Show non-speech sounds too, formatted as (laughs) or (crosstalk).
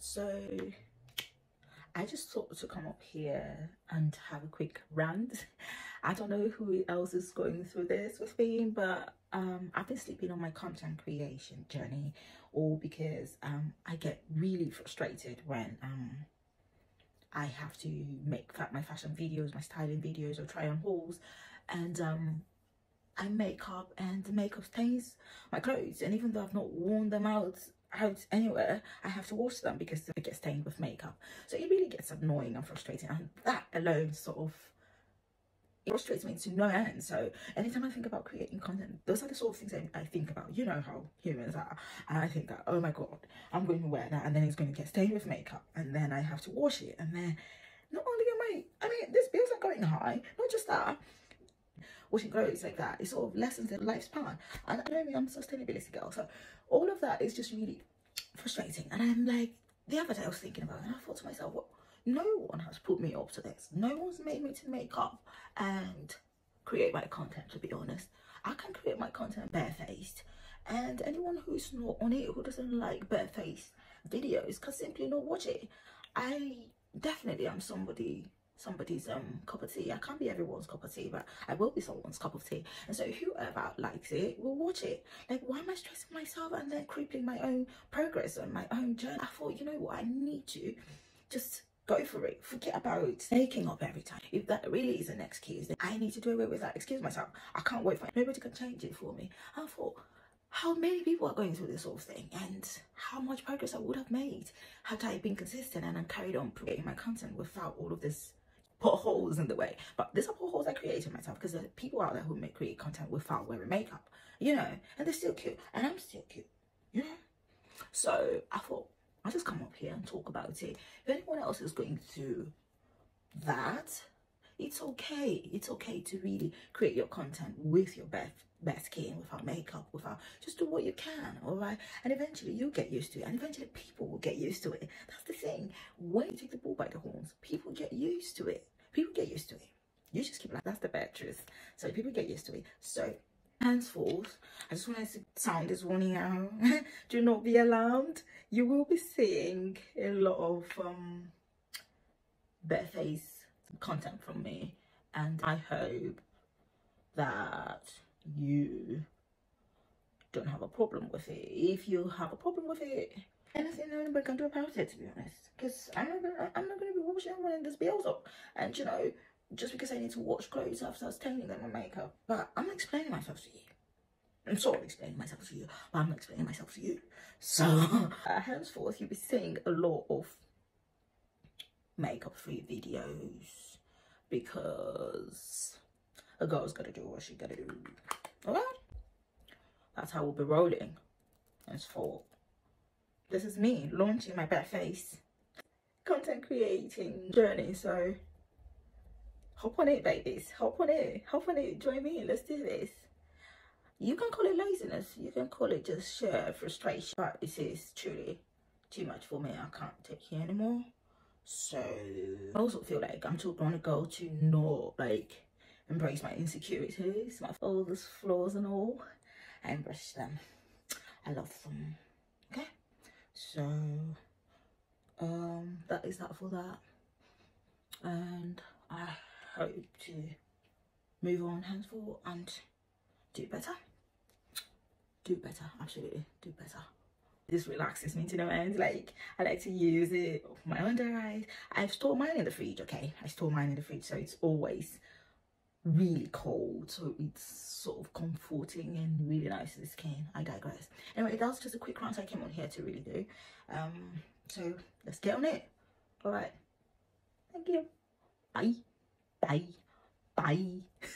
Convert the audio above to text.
so I just thought to come up here and have a quick rant. I don't know who else is going through this with me, but um, I've been sleeping on my content creation journey, all because um, I get really frustrated when um, I have to make my fashion videos, my styling videos, or try on hauls, and um, I make up and the makeup stains my clothes, and even though I've not worn them out out anywhere I have to wash them because they get stained with makeup. So it really gets annoying and frustrating and that alone sort of frustrates me to no end. So anytime I think about creating content those are the sort of things I, I think about. You know how humans are. And I think that oh my god I'm going to wear that and then it's going to get stained with makeup and then I have to wash it and then not only am I I mean these bills are going high not just that washing clothes like that it sort of lessens their lifespan and I mean, I'm a sustainability girl so all of that is just really frustrating. And I'm like, the other day I was thinking about it and I thought to myself, well, no one has put me up to this. No one's made me to make up and create my content, to be honest. I can create my content barefaced. And anyone who's not on it, who doesn't like barefaced videos, can simply not watch it. I definitely am somebody somebody's um cup of tea. I can't be everyone's cup of tea, but I will be someone's cup of tea. And so whoever likes it will watch it. Like, why am I stressing myself and then crippling my own progress on my own journey? I thought, you know what, I need to just go for it. Forget about taking up every time. If that really is an excuse, then I need to do away with that. Excuse myself. I can't wait for it. Nobody can change it for me. I thought, how many people are going through this sort of thing and how much progress I would have made had I been consistent and carried on creating my content without all of this potholes in the way. But these are potholes I created myself because there are people out there who make create content without wearing makeup, you know, and they're still cute, and I'm still cute, you know. So I thought I'll just come up here and talk about it. If anyone else is going through that, it's okay. It's okay to really create your content with your best best skin, without makeup, without just do what you can, all right? And eventually you'll get used to it, and eventually people will get used to it. That's the thing. When you take the bull by the horns, people get used to it. People get used to it. You just keep like that's the bad truth. So people get used to it. So henceforth, I just want to sound this warning out. (laughs) do not be alarmed. You will be seeing a lot of um bare face content from me, and I hope that you don't have a problem with it. If you have a problem with it, anything anybody can do about it, to be honest. Because I'm not gonna, I'm not gonna be washing and running this bills up. And you know, just because I need to wash clothes after staining them with makeup. But I'm explaining myself to you. I'm sort of explaining myself to you, but I'm explaining myself to you. So, (laughs) uh, henceforth, you'll be seeing a lot of makeup-free videos because a girl's gotta do what she gotta do. Alright? That's how we'll be rolling. Henceforth. This is me launching my bare face content creating journey. So hop on it, babies. Hop on it. Hop on it. Join me. Let's do this. You can call it laziness. You can call it just sheer frustration. But this is truly too much for me. I can't take it anymore. So I also feel like I'm too grown to go to not like embrace my insecurities, my all those flaws and all. I embrace them. I love them. Okay? So um that is that for that. And I hope to move on henceforth and do better. Do better, absolutely, do better this relaxes me to no end. Like i like to use it for my under eyes. I've stored mine in the fridge okay? I store mine in the fridge so it's always really cold so it's sort of comforting and really nice to the skin. I digress. Anyway that was just a quick rant i came on here to really do. Um so let's get on it. All right. Thank you. Bye. Bye. Bye (laughs)